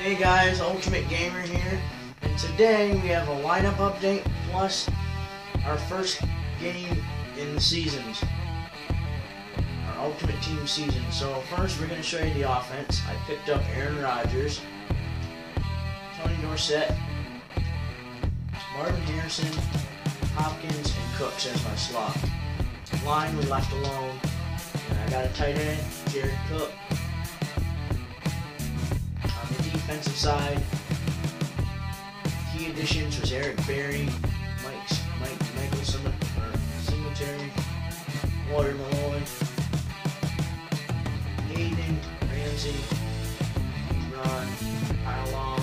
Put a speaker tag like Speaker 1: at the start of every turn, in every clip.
Speaker 1: Hey guys, Ultimate Gamer here, and today we have a lineup update plus our first game in the seasons, our Ultimate Team season. So first we're going to show you the offense. I picked up Aaron Rodgers, Tony Dorsett, Marvin Harrison, Hopkins, and Cooks as my slot. Line we left alone, and I got a tight end, Jared Cook defensive side. Key additions was Eric Berry, Mike Mike Michael Singletary, Water Malloy, Hayden Ramsey, Ron Along.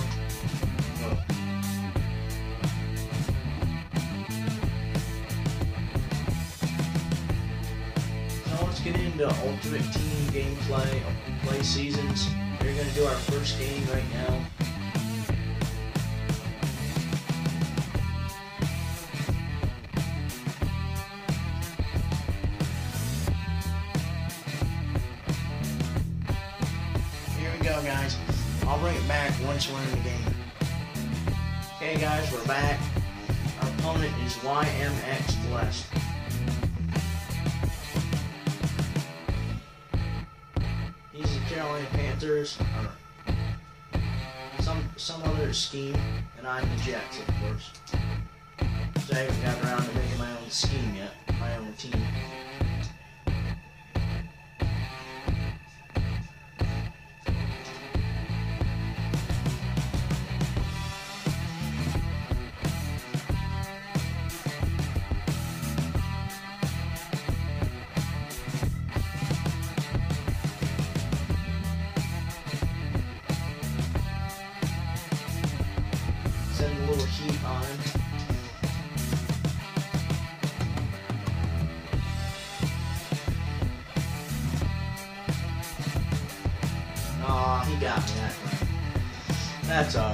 Speaker 1: So let's get into Ultimate Team gameplay, play seasons. We're to do our first game right now. Here we go, guys. I'll bring it back once we're in the game. Okay, guys, we're back. Our opponent is YMX Blessed. Panthers or some some other scheme, and I'm the Jets, of course. So I haven't gotten around to making my own scheme yet, my own team. That's alright.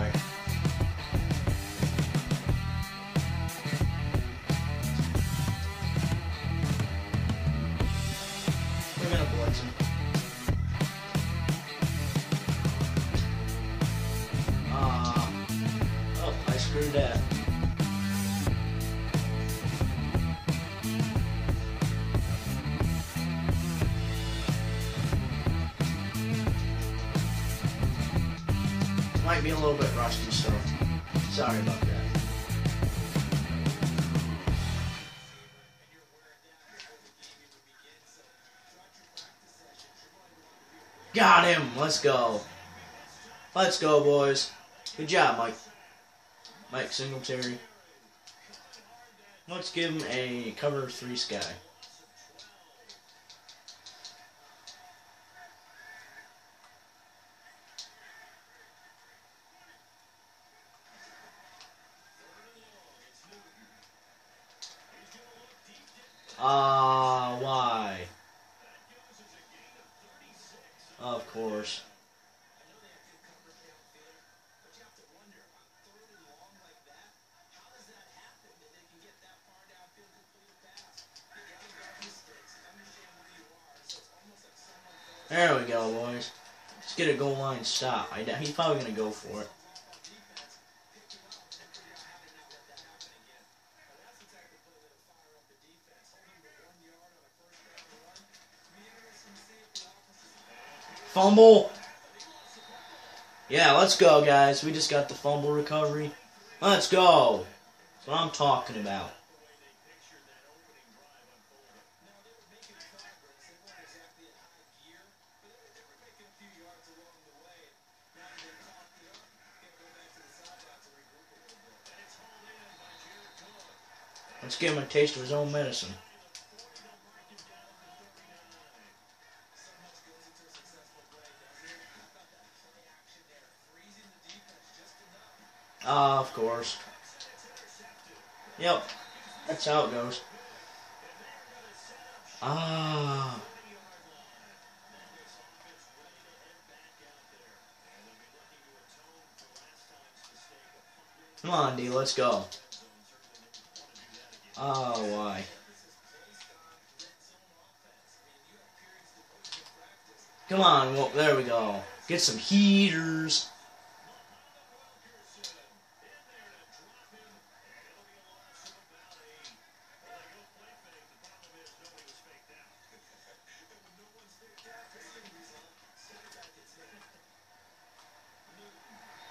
Speaker 1: Might be a little bit rusty, so sorry about that. Got him! Let's go. Let's go, boys. Good job, Mike. Mike Singletary. Let's give him a cover three sky. Ah, uh, why? Of course. There we go, boys. Let's get a goal line stop. I, he's probably going to go for it. Fumble. Yeah, let's go, guys. We just got the fumble recovery. Let's go. That's what I'm talking about. Let's give him a taste of his own medicine. Course. Yep, that's how it goes. Ah. Come on, D, let's go. Oh, why? Come on, well, there we go. Get some heaters.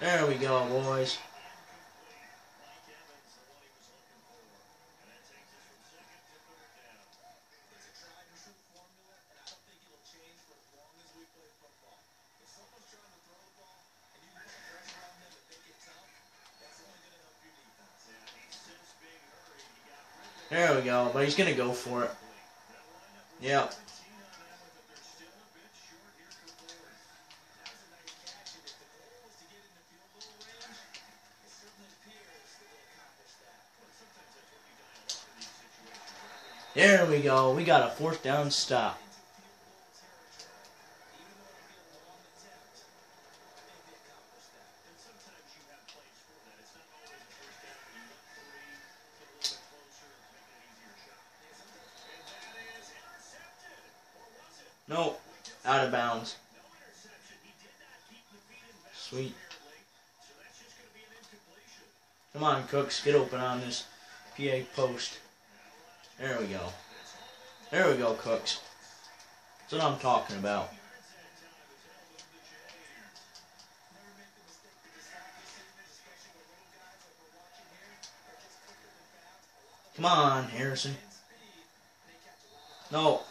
Speaker 2: There we go, boys. There we go, but he's going to go for it. Yep. There we go. We got a fourth down stop. No, out of bounds. Sweet. Come on, Cooks, get open on this PA post. There we go. There we go, Cooks. That's what I'm talking about. Come on, Harrison. No.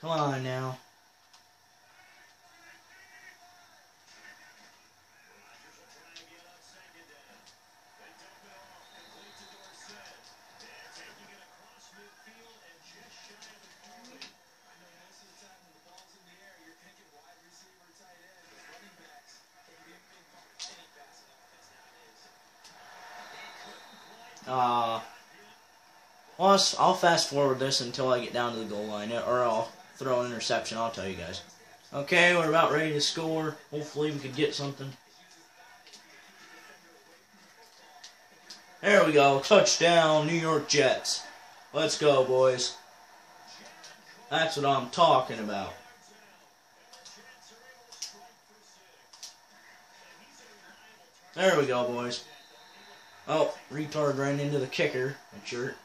Speaker 2: Come on now. Uh, well, I'll fast forward this until I get down to the goal line, uh, or I'll throw an interception. I'll tell you guys. Okay, we're about ready to score. Hopefully, we could get something. There we go. Touchdown, New York Jets. Let's go, boys. That's what I'm talking about. There we go, boys. Oh, retard ran into the kicker. That's shirt.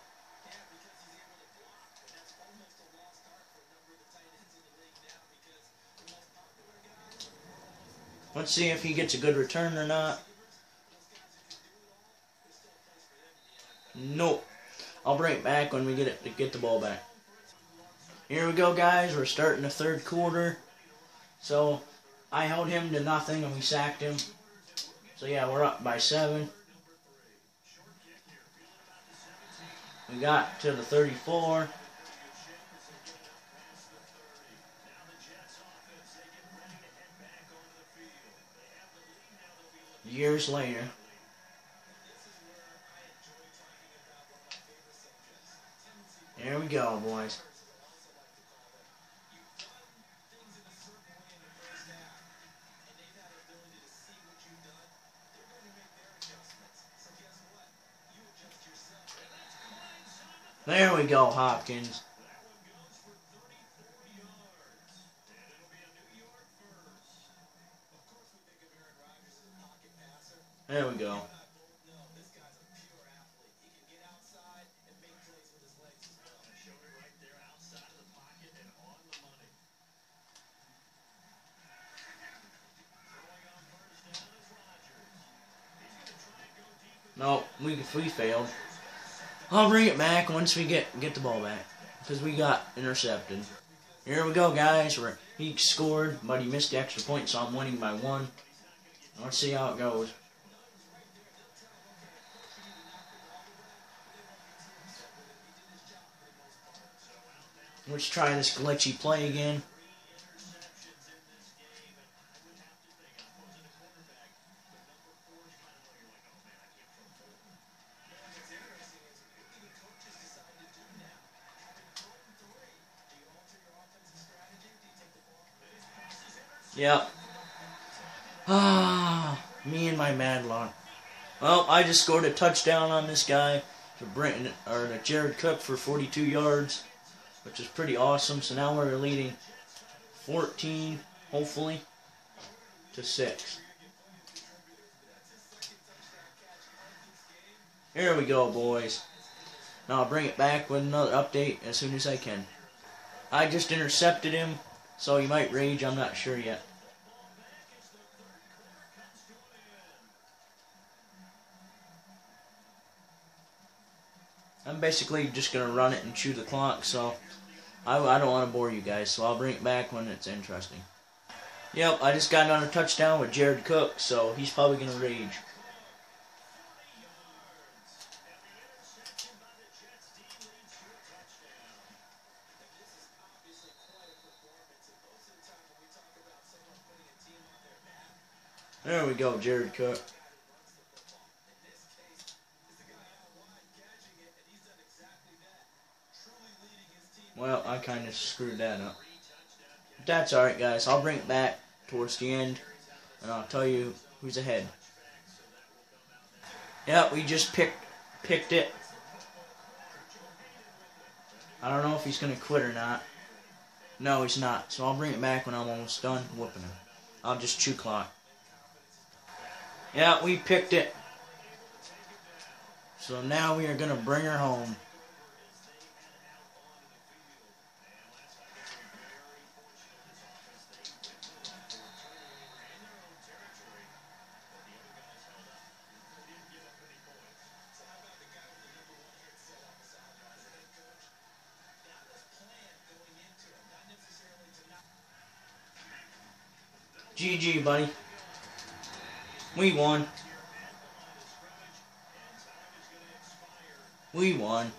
Speaker 2: Let's see if he gets a good return or not. Nope. I'll bring it back when we get it to get the ball back. Here we go, guys. We're starting the third quarter. So I held him to nothing and we sacked him. So yeah, we're up by seven. We got to the 34. Years later. There we go, boys. There we go, Hopkins. There we go. No, we we failed. I'll bring it back once we get get the ball back because we got intercepted. Here we go, guys. Where he scored, but he missed the extra point, so I'm winning by one. Let's see how it goes. Let's try this glitchy play again. Yep. Ah, me and my mad luck. Well, I just scored a touchdown on this guy to Brenton or to Jared Cook for 42 yards, which is pretty awesome. So now we're leading 14, hopefully, to six. Here we go, boys. Now I'll bring it back with another update as soon as I can. I just intercepted him, so he might rage, I'm not sure yet. I'm basically just going to run it and chew the clock, so I, I don't want to bore you guys, so I'll bring it back when it's interesting. Yep, I just got another touchdown with Jared Cook, so he's probably going to rage. There we go, Jared Cook. Well, I kind of screwed that up. That's alright, guys. I'll bring it back towards the end, and I'll tell you who's ahead. Yep, we just picked picked it. I don't know if he's going to quit or not. No, he's not. So I'll bring it back when I'm almost done whooping him. I'll just chew clock. Yeah, we picked it. So now we are going to bring her home. GG, buddy. We won. We won.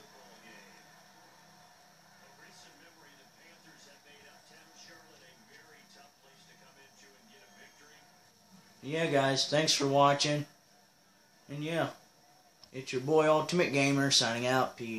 Speaker 2: Yeah, guys, thanks for watching. And yeah, it's your boy Ultimate Gamer signing out. Peace.